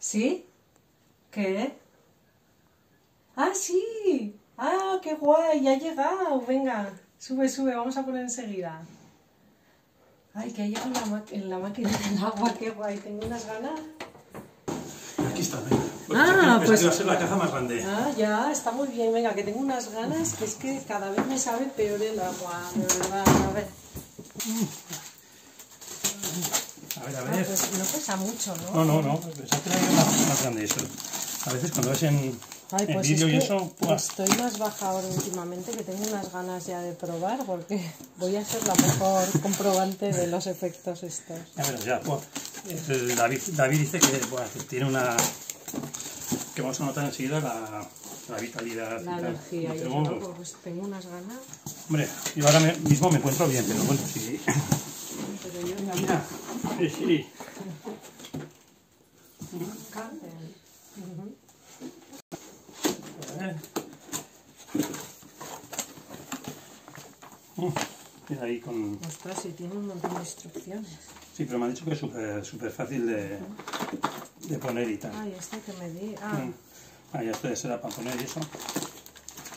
¿Sí? ¿Qué? ¡Ah, sí! ¡Ah, qué guay! ¡Ya ha llegado! Venga, sube, sube, vamos a poner enseguida. Ay, que ha llegado en la, ma- en la máquina del agua, qué guay, tengo unas ganas. Aquí está, venga. Pues Ah, pensé pues- iba a ser la caja más grande. Ah, ya, está muy bien, venga, que tengo unas ganas que es que cada vez me sabe peor el agua, de verdad, a ver. A ver, a Ah, ver. pues no pesa mucho, ¿no? No, no, no. Pensaba que era más, más grande eso. A veces cuando ves en, Ay, en pues vídeo es y eso, ¡buah! estoy más baja ahora últimamente que tengo unas ganas ya de probar porque voy a ser la mejor comprobante de los efectos estos. Ya verás, ya. El David, David dice que, que tiene una... que vamos a notar enseguida la, la vitalidad. La energía y eso. Pues tengo unas ganas, Hombre, yo ahora me- mismo me encuentro bien, pero bueno, sí. pero yo Mira, mira. Sí, sí. Carmen. Ujú. A ver. Mira ahí con... Ostras, sí tiene un montón de instrucciones. Sí, pero me han dicho que es súper fácil de, de poner y tal. Ay, este que me di. Ah, Mm. Ah, ya esto será para poner y eso.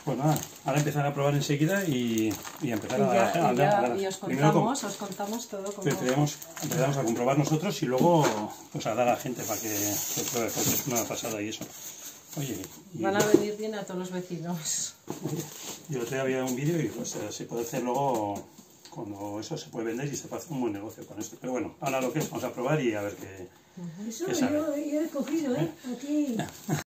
Pues nada, ahora empezar a probar enseguida y, y empezar y, a, ya, a- y, a- ya- a- y os contamos, os contamos todo como... empezaremos, empezaremos a comprobar nosotros y luego pues a dar a la gente para que, que pruebe, porque es una pasada y eso. Oye, y Van a venir bien a todos los vecinos. yo el otro día había un vídeo y pues eh, se puede hacer luego, cuando eso se puede vender y se puede hacer un buen negocio con esto. Pero bueno, ahora lo que es, vamos a probar y a ver qué, Eso ¿Qué yo, yo he cogido, ¿eh? Aquí.